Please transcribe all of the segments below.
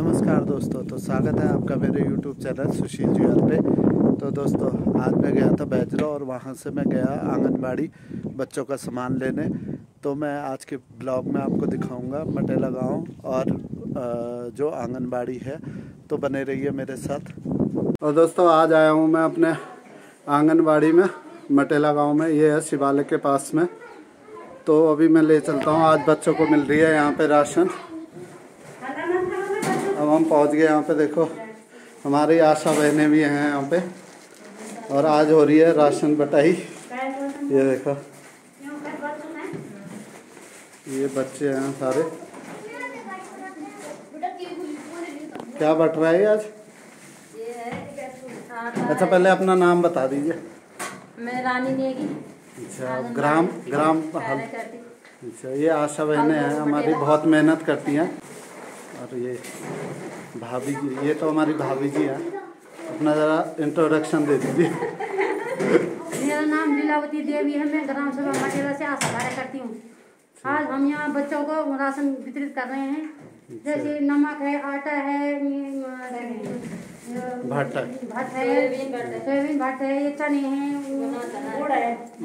नमस्कार दोस्तों तो स्वागत है आपका मेरे YouTube चैनल सुशील जी पे। तो दोस्तों, आज मैं गया था बैजरा और वहाँ से मैं गया आंगनबाड़ी बच्चों का सामान लेने। तो मैं आज के ब्लॉग में आपको दिखाऊँगा मटेला गाँव और जो आंगनबाड़ी है तो बने रहिए मेरे साथ। और दोस्तों, आज आया हूँ मैं अपने आंगनबाड़ी में, मटेला गाँव में। ये है शिवालय के पास में। तो अभी मैं ले चलता हूँ। आज बच्चों को मिल रही है यहाँ पे राशन। अब हम पहुँच गए यहाँ पे देखो। हमारी आशा बहनें भी हैं यहाँ पे। और आज हो रही है राशन बटाई। ये देखो। ये बच्चे हैं सारे। क्या बट रहा है आज? अच्छा पहले अपना नाम बता दीजिए। मैं रानी नेगी। अच्छा ग्राम ग्राम अच्छा ये आशा बहनें हैं हमारी बहुत मेहनत करती हैं। और ये भाभी जी ये तो हमारी भाभी जी है। अपना ज़रा इंट्रोडक्शन दे दीजिए। मेरा नाम लीलावती देवी है मैं ग्राम सभा मटेरा से आशा कार्य करती हूँ। आज हम यहाँ बच्चों को राशन वितरित कर रहे हैं। जैसे नमक है आटा है भट्ट सोयाबीन भट्ट है ये चने हैं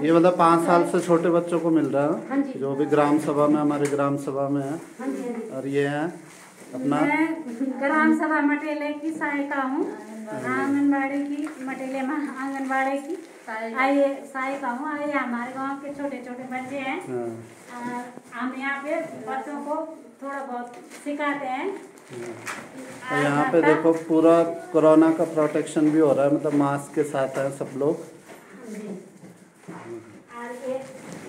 ये मतलब पाँच साल से छोटे बच्चों को मिल रहा हाँ। है जो। भी ग्राम सभा में हमारे ग्राम सभा में है। हाँ हाँ। और ये है। अपना। ग्राम सभा मटेले की सहायिका हूँ आंगनबाड़ी की मटेले में आंगनबाड़ी की आइए सहायिका हूँ। आइए हमारे गाँव के छोटे छोटे बच्चे हैं। हाँ, हम यहाँ पे बच्चों को थोड़ा बहुत सिखाते हैं। और यहाँ पे देखो पूरा कोरोना का प्रोटेक्शन भी हो रहा है मतलब मास्क के साथ है सब लोग।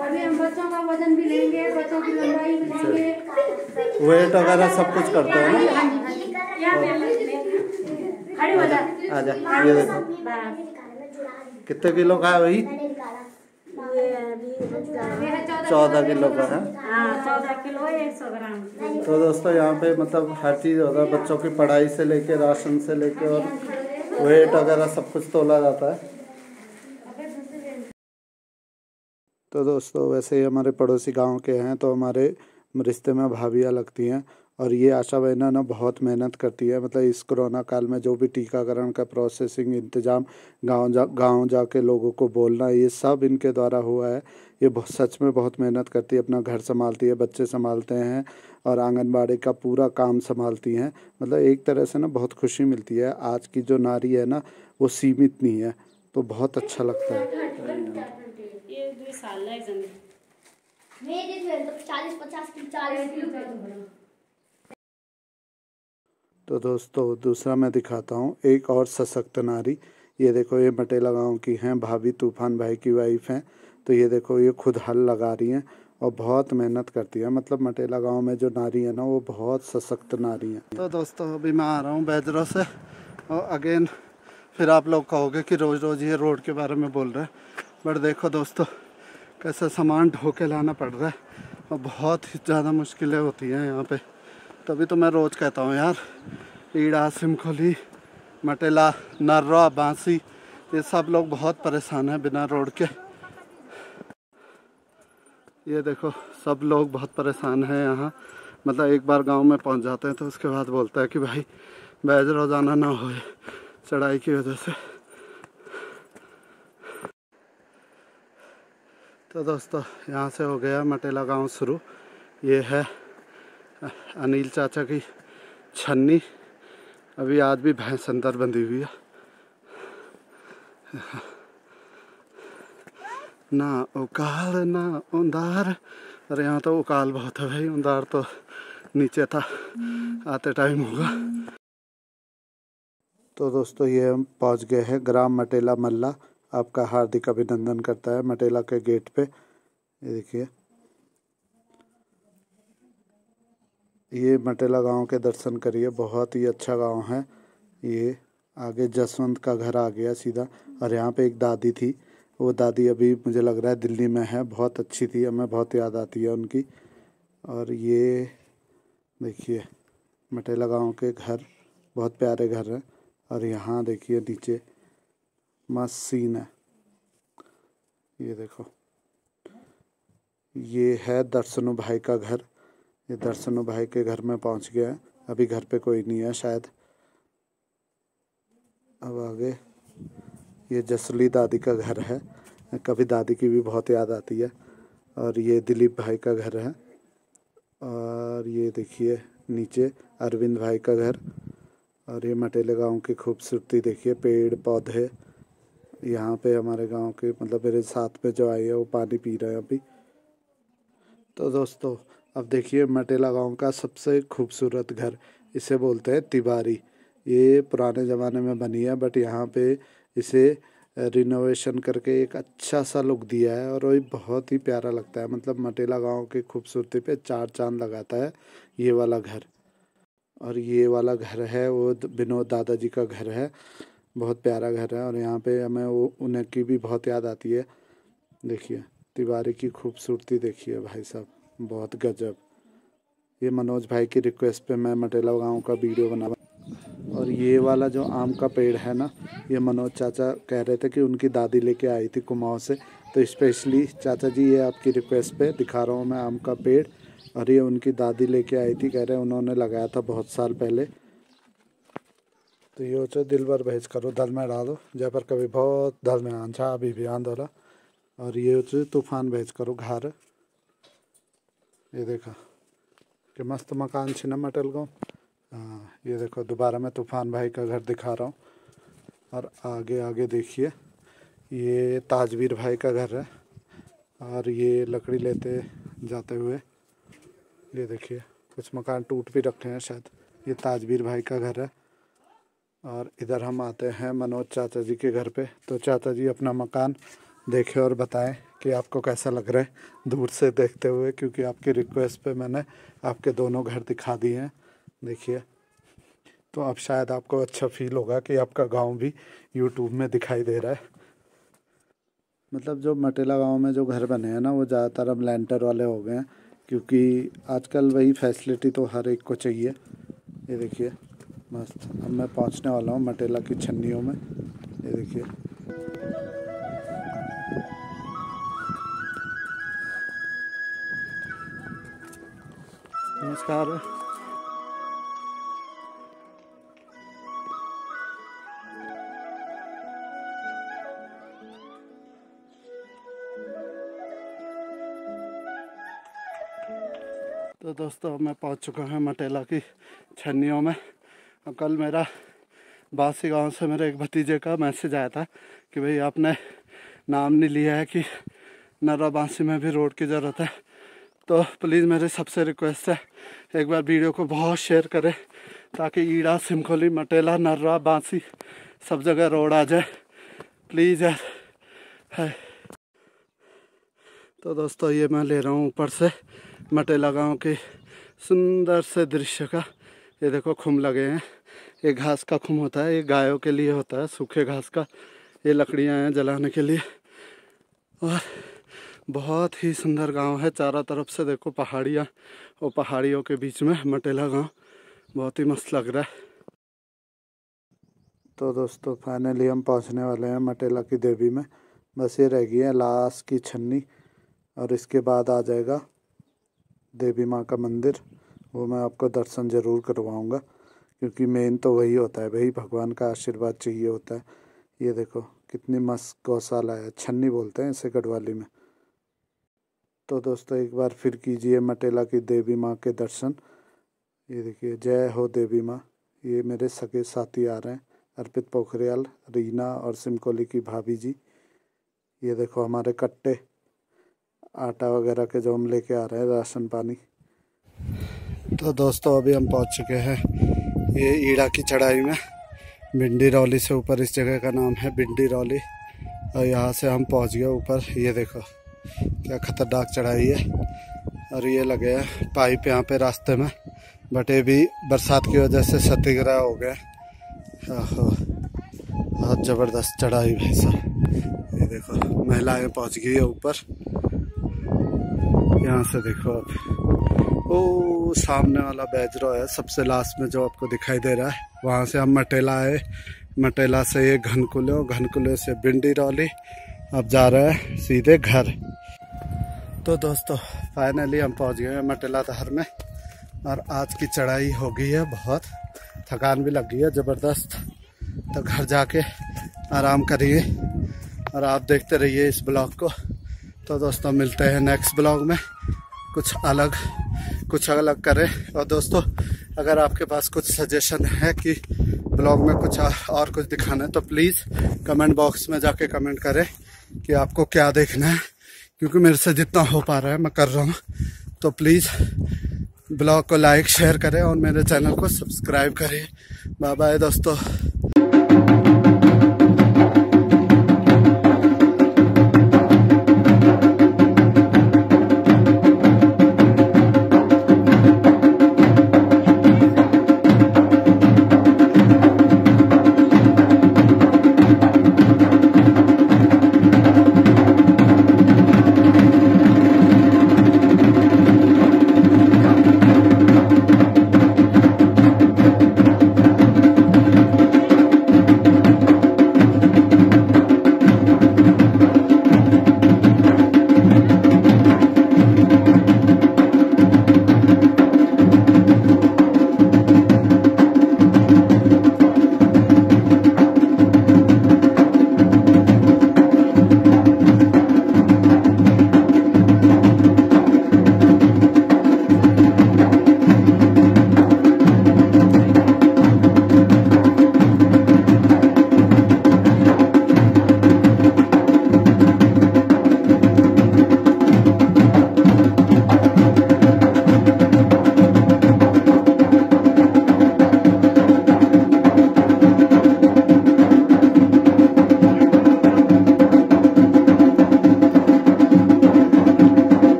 अभी हम बच्चों का वज़न भी लेंगे बच्चों की लंबाई भी लेंगे। वेट वगैरह सब कुछ करते हैं ना? हाँ जी हाँ हो आजा ये देखो। कितने किलो का है वही? ये अभी ये है। चौदह किलो का है हाँ किलो ग्राम। तो दोस्तों यहाँ पे मतलब हर चीज़ होता है बच्चों की पढ़ाई से लेके राशन से लेके और वेट वगैरह सब कुछ तोला जाता है। तो दोस्तों वैसे ही हमारे पड़ोसी गाँव के हैं तो हमारे रिश्ते में भाभियाँ लगती हैं और ये आशा बहना ना बहुत मेहनत करती है। मतलब इस कोरोना काल में जो भी टीकाकरण का प्रोसेसिंग इंतज़ाम, गाँव जा, गाँव जाके लोगों को बोलना, ये सब इनके द्वारा हुआ है। ये सच में बहुत मेहनत करती है, अपना घर संभालती है, बच्चे संभालते हैं और आंगनबाड़ी का पूरा काम संभालती हैं। मतलब एक तरह से ना बहुत खुशी मिलती है। आज की जो नारी है ना, वो सीमित नहीं है तो बहुत अच्छा लगता है ये दो साल लग जाएँगे मेरे तो चालीस पचास की चालीस किलो तो दोस्तों दूसरा मैं दिखाता हूँ। एक और सशक्त नारी। ये देखो ये मटेला गाँव की हैं। भाभी तूफ़ान भाई की वाइफ हैं। तो ये देखो ये खुद हल लगा रही हैं और बहुत मेहनत करती है। मतलब मटेला गाँव में जो नारी है ना वो बहुत सशक्त नारी है। तो दोस्तों अभी मैं आ रहा हूँ बैजरों से और अगेन फिर आप लोग कहोगे कि रोज़ रोज़ ये रोड के बारे में बोल रहे हैं। बट देखो दोस्तों कैसे सामान ढो के लाना पड़ रहा है और बहुत ही ज़्यादा मुश्किलें होती हैं यहाँ पे। तभी तो मैं रोज़ कहता हूँ, यार, ईड़ा, सिमखोली, मटेला, नर्रा, बांसी, ये सब लोग बहुत परेशान हैं बिना रोड के। ये देखो, सब लोग बहुत परेशान हैं यहाँ। मतलब एक बार गाँव में पहुँच जाते हैं तो उसके बाद बोलता है कि भाई, बैज रोज़ाना ना होए चढ़ाई की वजह से। तो दोस्तों, यहाँ से हो गया मटेला गाँव शुरू। ये है अनिल चाचा की छन्नी। अभी आज भी भैंस अंदर बंधी हुई है। ना उकाल, ना उंदार। अरे यहाँ तो उकाल बहुत है भाई, उंदार तो नीचे था, आते टाइम होगा। तो दोस्तों, ये हम पहुँच गए हैं ग्राम मटेला मल्ला। आपका हार्दिक अभिनंदन करता है मटेला के गेट पे। ये देखिए। ये मटेला गाँव के दर्शन करिए, बहुत ही अच्छा गाँव है। ये आगे जसवंत का घर आ गया सीधा, और यहाँ पे एक दादी थी। वो दादी अभी मुझे लग रहा है दिल्ली में है, बहुत अच्छी थी हमें बहुत याद आती है उनकी। और ये देखिए, मटेला गाँव के घर, बहुत प्यारे घर हैं। और यहाँ देखिए नीचे मस्त सीन है ये देखो। ये है दर्शनु भाई का घर। ये दर्शनु भाई के घर में पहुँच गया अभी घर पे कोई नहीं है शायद। अब आगे। ये जसली दादी का घर है। कभी दादी की भी बहुत याद आती है। और ये दिलीप भाई का घर है। और ये देखिए, नीचे अरविंद भाई का घर। और ये मटेले गाँव की खूबसूरती देखिए पेड़ पौधे यहाँ पे हमारे गाँव के मतलब मेरे साथ में जो आई है, वो पानी पी रहे हैं अभी। तो दोस्तों, अब देखिए मटेला गाँव का सबसे खूबसूरत घर, इसे बोलते हैं तिवारी। ये पुराने ज़माने में बनी है, बट यहाँ पे इसे रिनोवेशन करके एक अच्छा सा लुक दिया है और वही बहुत ही प्यारा लगता है। मतलब मटेला गाँव की खूबसूरती पे चार चाँद लगाता है ये वाला घर। और ये वाला घर है, वो विनोद दादाजी का घर है। बहुत प्यारा घर है और यहाँ पे हमें वो, उन्हें की भी बहुत याद आती है। देखिए, तिवारी की खूबसूरती देखिए भाई साहब, बहुत गजब। ये मनोज भाई की रिक्वेस्ट पे मैं मटेला गाँव का वीडियो बना और ये वाला जो आम का पेड़ है ना, ये मनोज चाचा कह रहे थे कि उनकी दादी लेके आई थी कुमाऊँ से। तो स्पेशली चाचा जी, ये आपकी रिक्वेस्ट पे दिखा रहा हूँ मैं आम का पेड़। और ये उनकी दादी लेके आई थी, कह रहे उन्होंने लगाया था बहुत साल पहले। तो ये हो दिल भर भेज करो दल में डालो। जय पर कभी बहुत दल में अभी भी आंदोला और ये हो तूफ़ान भेज करो, घर। ये देखो, कि मस्त मकान छी ना मटल गाँव ये देखो दोबारा मैं तूफ़ान भाई का घर दिखा रहा हूँ। और आगे आगे देखिए, ये ताजवीर भाई का घर है। और ये लकड़ी लेते जाते हुए, ये देखिए, कुछ मकान टूट भी रखे हैं शायद। ये ताजवीर भाई का घर है। और इधर हम आते हैं मनोज चाचा जी के घर पे। तो चाचा जी अपना मकान देखें और बताएँ कि आपको कैसा लग रहा है दूर से देखते हुए, क्योंकि आपकी रिक्वेस्ट पे मैंने आपके दोनों घर दिखा दिए हैं। देखिए तो अब शायद आपको अच्छा फील होगा कि आपका गाँव भी यूट्यूब में दिखाई दे रहा है। मतलब जो मटेला गाँव में जो घर बने हैं ना, वो ज़्यादातर अब लेंटर वाले हो गए हैं, क्योंकि आजकल वही फैसिलिटी तो हर एक को चाहिए। ये देखिए। मस्त। अब मैं पहुँचने वाला हूँ मटेला की छन्नियों में। ये देखिए। नमस्कार। तो दोस्तों मैं पहुँच चुका हूँ मटेला की छन्नियों में। अब कल मेरा बासी गाँव से मेरे एक भतीजे का मैसेज आया था कि भाई आपने नाम नहीं लिया है कि नर्रा बांसी में भी रोड की ज़रूरत है। तो प्लीज़ मेरे सबसे रिक्वेस्ट है, एक बार वीडियो को बहुत शेयर करें ताकि ईड़ा, सिमखोली, मटेला, नर्रा बांसी सब जगह रोड आ जाए। प्लीज़ यार, है। तो दोस्तों, ये मैं ले रहा हूँ ऊपर से मटेला गाँव के सुंदर से दृश्य का ये देखो खुम लगे हैं। ये घास का खुम होता है, ये गायों के लिए होता है, सूखे घास का। ये लकड़ियाँ हैं जलाने के लिए। और बहुत ही सुंदर गाँव है, चारों तरफ़ से देखो पहाड़ियाँ और पहाड़ियों के बीच में मटेला गाँव। बहुत ही मस्त लग रहा है। तो दोस्तों फाइनली हम पहुँचने वाले हैं मटेला की देवी में। बस ये रह गई है लाश की छन्नी और इसके बाद आ जाएगा देवी माँ का मंदिर। वो मैं आपको दर्शन ज़रूर करवाऊँगा, क्योंकि मेन तो वही होता है भाई, भगवान का आशीर्वाद चाहिए होता है। ये देखो, कितनी मस्त गौशाला है, छन्नी बोलते हैं इसे गढ़वाली में। तो दोस्तों, एक बार फिर कीजिए मटेला की देवी माँ के दर्शन। ये देखिए, जय हो देवी माँ। ये मेरे सगे साथी आ रहे हैं, अर्पित पोखरियाल, रीना और सिमकोली की भाभी जी। ये देखो, हमारे कट्टे, आटा वगैरह के जो हम लेके आ रहे हैं राशन पानी। तो दोस्तों, अभी हम पहुँच चुके हैं ये ईड़ा की चढ़ाई में। भिंडी रौली से ऊपर, इस जगह का नाम है भिंडी रौली। और यहाँ से हम पहुँच गए ऊपर। ये देखो, क्या खतरनाक चढ़ाई है। और ये लगे हैं पाइप यहाँ पे रास्ते में, बट ये भी बरसात की वजह से क्षतिग्रह हो गए। बहुत ज़बरदस्त चढ़ाई भाई साहब ये देखो, महिलाएँ पहुँच गई है ऊपर। यहाँ से देखो आप। ओ, सामने वाला बैजरो है, सबसे लास्ट में जो आपको दिखाई दे रहा है, वहाँ से हम मटेला आए। मटेला से ये घनकुले घनकुले से बिंडी रौली अब जा रहे हैं सीधे घर। तो दोस्तों फाइनली हम पहुँच गए हैं मटेला तहर में, और आज की चढ़ाई हो गई है बहुत। थकान भी लग गई है, ज़बरदस्त। तो घर जाके आराम करिए, और आप देखते रहिए इस ब्लॉग को। तो दोस्तों, मिलते हैं नेक्स्ट ब्लॉग में। कुछ अलग कुछ अलग करें। और दोस्तों, अगर आपके पास कुछ सजेशन है कि ब्लॉग में कुछ और कुछ दिखाना है तो प्लीज़ कमेंट बॉक्स में जाके कमेंट करें कि आपको क्या देखना है। क्योंकि मेरे से जितना हो पा रहा है, मैं कर रहा हूँ। तो प्लीज़ ब्लॉग को लाइक शेयर करें और मेरे चैनल को सब्सक्राइब करें। बाय बाय दोस्तों।